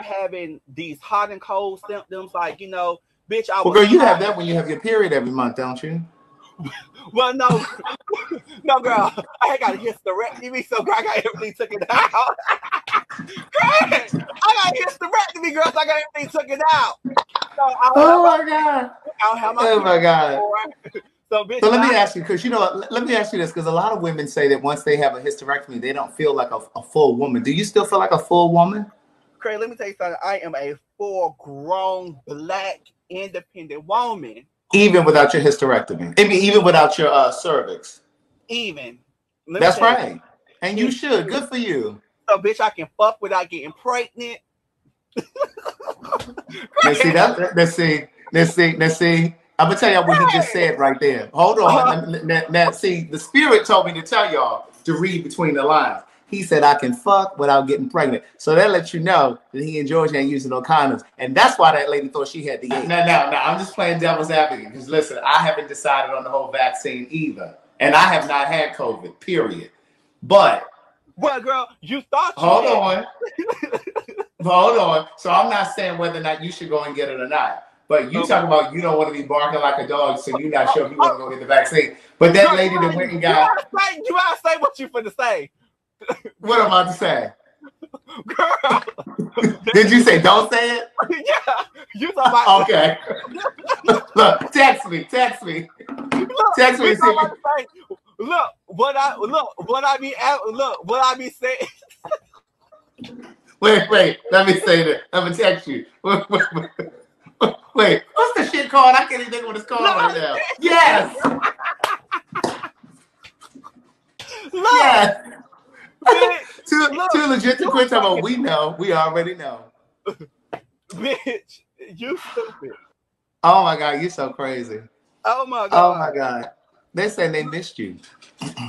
having these hot and cold symptoms, like you know, bitch. I well, girl, you have that when you have your period every month, don't you? Well, no, no, girl, I got a hysterectomy, so girl, I got everything taken out. Great, I got a hysterectomy, girl, so I got everything taken out. So oh my god! I'll have my oh my god! So, bitch, so let me ask you, because you know, let me ask you this, because a lot of women say that once they have a hysterectomy, they don't feel like a, a full woman. Do you still feel like a full woman? Craig, let me tell you something. I am a full grown black independent woman. Even without your hysterectomy. I mean, even without your uh, cervix. Even. That's right. You. And you should. Good for you. So, bitch, I can fuck without getting pregnant. let's see that. Let's see. Let's see. Let's see. I'm gonna tell y'all what he just said right there. Hold on. now, now, see, the spirit told me to tell y'all to read between the lines. He said I can fuck without getting pregnant. So that lets you know that he and George ain't using no condoms. And that's why that lady thought she had the AIDS. No, no, no. I'm just playing devil's advocate. Because listen, I haven't decided on the whole vaccine either. And I have not had COVID, period. But well, girl, you thought you hold on. hold on. So I'm not saying whether or not you should go and get it or not. But you okay. talk about you don't want to be barking like a dog, so you're not sure if you want to go get the vaccine. But that lady that went and got you gotta say, you gotta say what you for to say. What am I to say? Girl. Did you say don't say it? yeah. You thought about Okay. look, text me, text me. Look, text me. See say, look, what I look, what I be look, what I be saying. wait, wait. Let me say that. I'm gonna text you. Wait, what's the shit called? I can't even think what it's called right now. Yes. Look, yes. Too, look, too legit to quit talking about we know. We already know. Bitch, you stupid. Oh my god, you're so crazy. Oh my god. Oh my god. They said they missed you.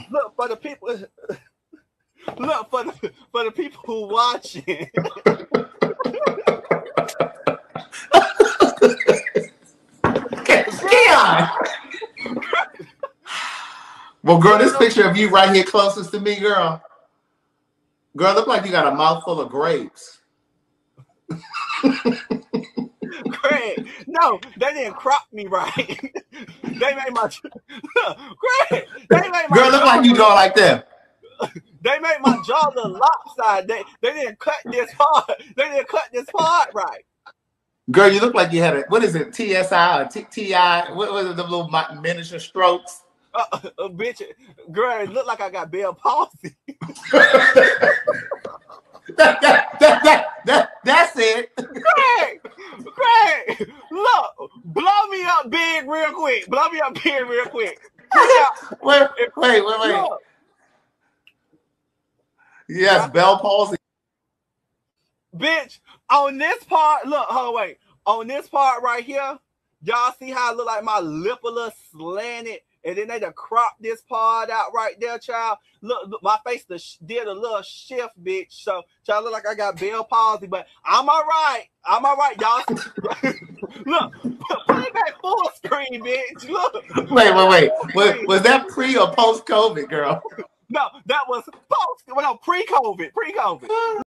Look for the people. Look for the for the people who watching. well, girl, this picture of you right here closest to me, girl. Girl, look like you got a mouthful of grapes. Great. No, they didn't crop me right. they made my great. They made my girl look like you draw like that. They made my jaw the lopsided. They, they didn't cut this part. They didn't cut this part right. Girl, you look like you had a what is it? TSI or TI? What was it? The little miniature strokes. Uh, uh, bitch, girl, it looked like I got Bell palsy. that, that, that, that, that, that's it. Craig, Craig, look, blow me up big real quick. Blow me up big real quick. wait, wait, wait, wait. Yes, Bell palsy. Bitch, on this part, look, hold wait. On this part right here, y'all see how I look like my lip a little slanted, and then they to crop this part out right there, child. Look, look my face did a little shift, bitch. So, child, look like I got Bell palsy, but I'm all right. I'm all right, y'all. look, it back full screen, bitch. Look. Wait, wait, wait. Was, was that pre or post COVID, girl? no, that was post. Well, no, pre-COVID. Pre-COVID.